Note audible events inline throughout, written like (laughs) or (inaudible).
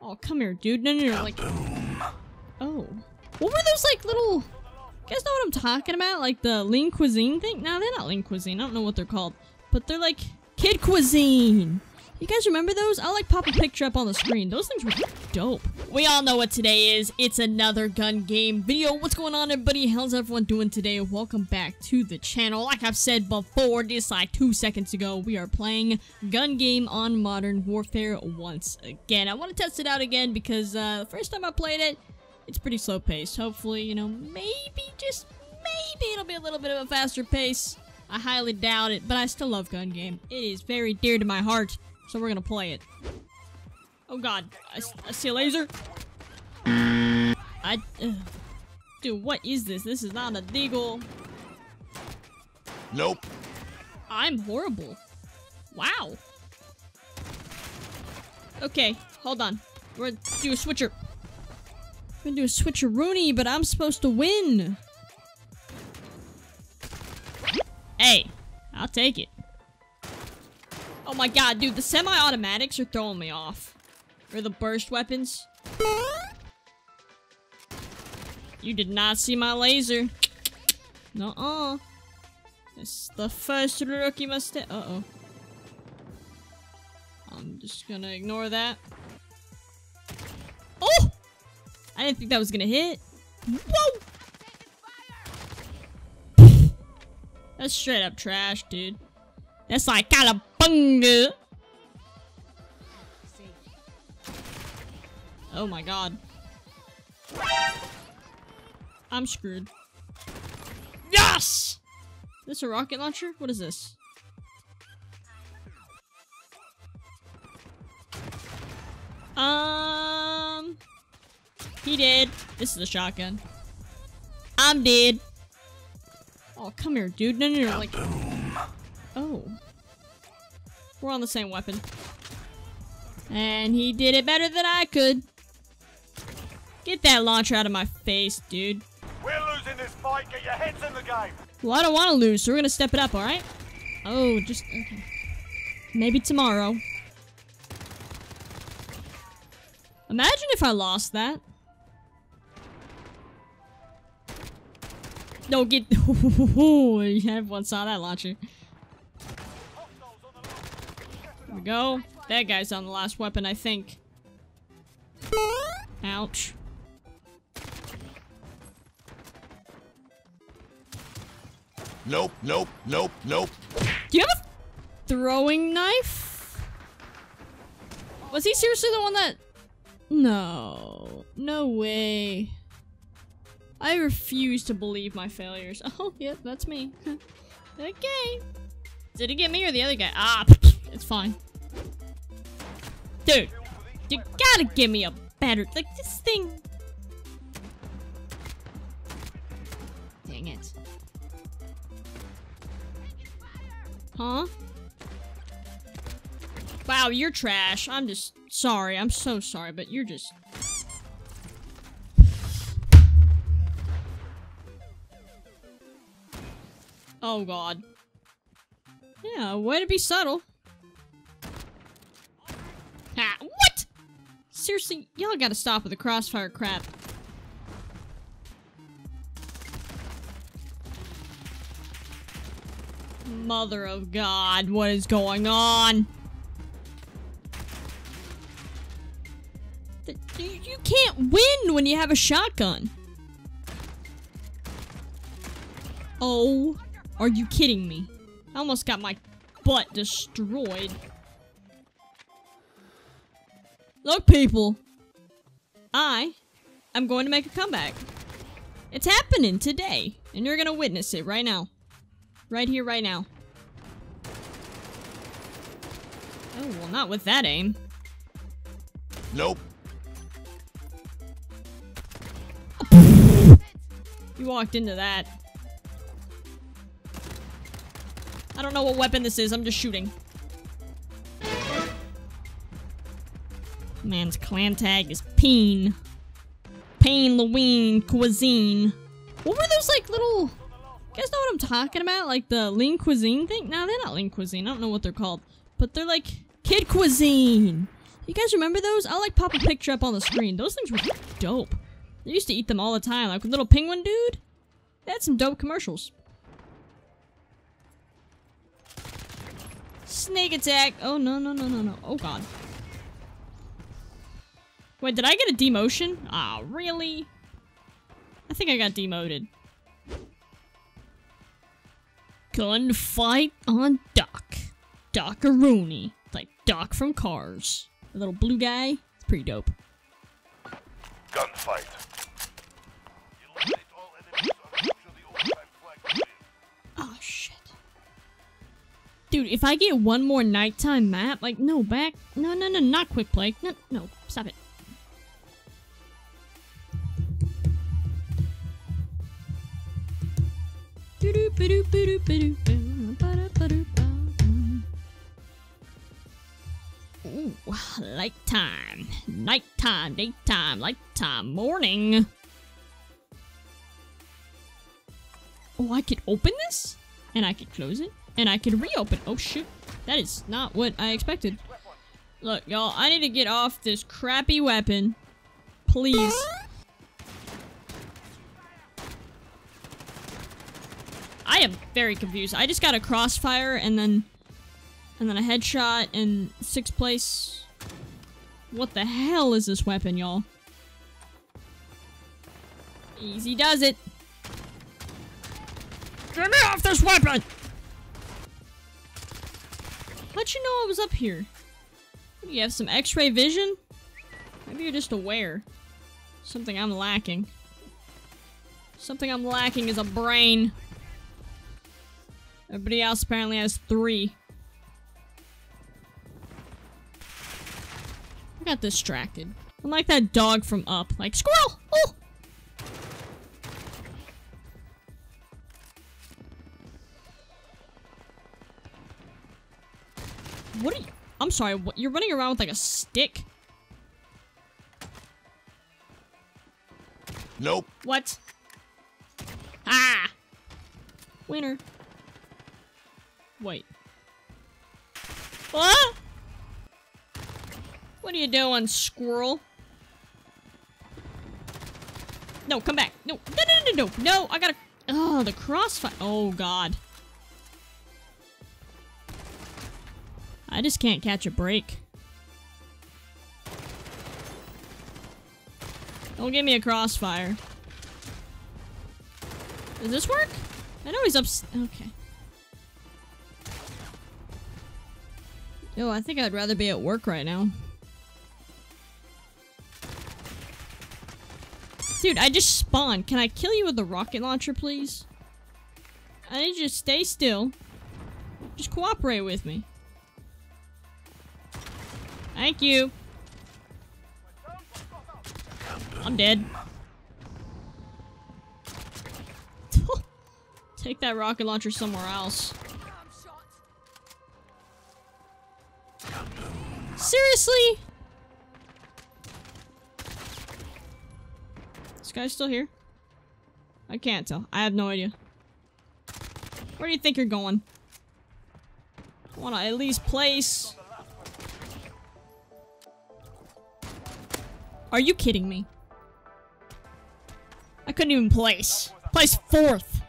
Oh, come here, dude. No, no, no, like... Oh. What were those, like, little... You guys know what I'm talking about? Like the lean cuisine thing? No, they're not lean cuisine. I don't know what they're called. But they're like kid cuisine. You guys remember those? I'll like pop a picture up on the screen. Those things were dope. We all know what today is. It's another gun game video. What's going on everybody? How's everyone doing today? Welcome back to the channel. Like I've said before, just like two seconds ago, we are playing gun game on Modern Warfare once again. I want to test it out again because uh, the first time I played it, it's pretty slow paced. Hopefully, you know, maybe, just maybe it'll be a little bit of a faster pace. I highly doubt it, but I still love gun game. It is very dear to my heart. So we're gonna play it. Oh god, I, I see a laser. I... Uh, dude, what is this? This is not a deagle. Nope. I'm horrible. Wow. Okay, hold on. We're gonna do a switcher. We're gonna do a switcheroony, but I'm supposed to win. Hey, I'll take it. Oh my god, dude, the semi-automatics are throwing me off. Or the burst weapons. You did not see my laser. No-uh. It's the first rookie mistake. Uh-oh. I'm just gonna ignore that. Oh! I didn't think that was gonna hit. Whoa! That's straight up trash, dude. That's like Calabunga. Oh my god. I'm screwed. Yes! This a rocket launcher? What is this? Um... He did. This is a shotgun. I'm dead. Oh, come here, dude. No, no, no, like... Oh. We're on the same weapon. And he did it better than I could. Get that launcher out of my face, dude. We're losing this fight. Get your heads in the game. Well, I don't want to lose, so we're gonna step it up, alright? Oh, just... Okay. Maybe tomorrow. Imagine if I lost that. No, get... (laughs) Oh, Everyone saw that launcher. We go. That guy's on the last weapon, I think. Ouch. Nope, nope, nope, nope. Do you have a throwing knife? Was he seriously the one that... No. No way. I refuse to believe my failures. (laughs) Oh, yeah, that's me. (laughs) okay. Did he get me or the other guy? Ah, (laughs) it's fine. Dude, you gotta give me a better... Like, this thing... Dang it. Huh? Wow, you're trash. I'm just sorry. I'm so sorry, but you're just... Oh god. Yeah, way to be subtle. Seriously, y'all gotta stop with the crossfire crap. Mother of God, what is going on? You can't win when you have a shotgun. Oh, are you kidding me? I almost got my butt destroyed. Look, people. I am going to make a comeback. It's happening today, and you're going to witness it right now. Right here, right now. Oh, well, not with that aim. Nope. You walked into that. I don't know what weapon this is, I'm just shooting. Man's clan tag is Peen. Pain Louine Cuisine. What were those like little... You guys know what I'm talking about? Like the lean cuisine thing? No, they're not lean cuisine. I don't know what they're called. But they're like kid cuisine. You guys remember those? I'll like pop a picture up on the screen. Those things were dope. I used to eat them all the time, like with little penguin dude. They had some dope commercials. Snake attack! Oh no no no no no. Oh god. Wait, did I get a demotion? Ah, really? I think I got demoted. Gunfight on Doc. Dockaroonie. Like Doc from Cars. The little blue guy. It's pretty dope. Gunfight. Eliminate all enemies and capture the overtime flag win. Oh shit. Dude, if I get one more nighttime map, like no back no no no not quick play. No no, stop it. Ooh, nighttime, nighttime, daytime, nighttime, morning. Oh, I could open this? And I could close it? And I could reopen. Oh, shoot. That is not what I expected. Look, y'all, I need to get off this crappy weapon. Please. I am very confused. I just got a crossfire and then... And then a headshot in sixth place. What the hell is this weapon, y'all? Easy does it. Get me off this weapon! How'd you know I was up here? You have some x-ray vision? Maybe you're just aware. Something I'm lacking. Something I'm lacking is a brain. Everybody else apparently has three. I got distracted. I'm like that dog from Up. Like, squirrel! Oh! What are you? I'm sorry, what, you're running around with like a stick? Nope. What? Ah! Winner. Wait. What? What are you doing, squirrel? No, come back. No, no, no, no, no, no, I gotta... Oh, the crossfire. Oh, God. I just can't catch a break. Don't give me a crossfire. Does this work? I know he's up. Okay. Yo, I think I'd rather be at work right now. Dude, I just spawned. Can I kill you with a rocket launcher, please? I need you to stay still. Just cooperate with me. Thank you. I'm dead. (laughs) Take that rocket launcher somewhere else. Seriously? This guy's still here? I can't tell. I have no idea. Where do you think you're going? I wanna at least place. Are you kidding me? I couldn't even place. Place fourth.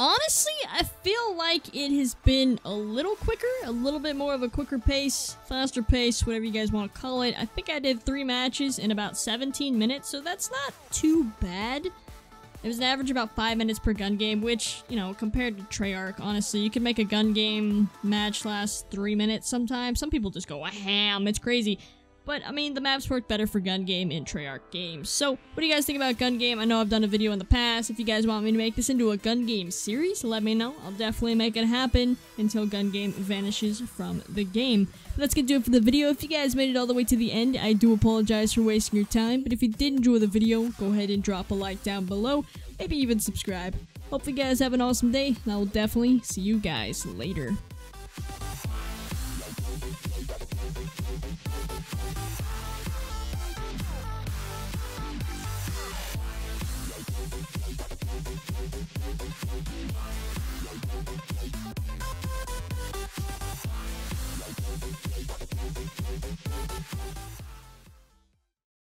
Honestly, I feel like it has been a little quicker, a little bit more of a quicker pace, faster pace, whatever you guys want to call it. I think I did three matches in about 17 minutes, so that's not too bad. It was an average about 5 minutes per gun game, which, you know, compared to Treyarch, honestly, you can make a gun game match last 3 minutes sometimes. Some people just go ham, it's crazy. But, I mean, the maps work better for gun game in Treyarch games. So, what do you guys think about gun game? I know I've done a video in the past. If you guys want me to make this into a gun game series, let me know. I'll definitely make it happen until gun game vanishes from the game. But that's gonna do it for the video. If you guys made it all the way to the end, I do apologize for wasting your time. But if you did enjoy the video, go ahead and drop a like down below. Maybe even subscribe. Hope you guys have an awesome day, and I will definitely see you guys later.